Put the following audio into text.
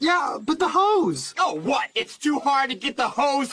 Yeah, but the hose! Oh, what? It's too hard to get the hose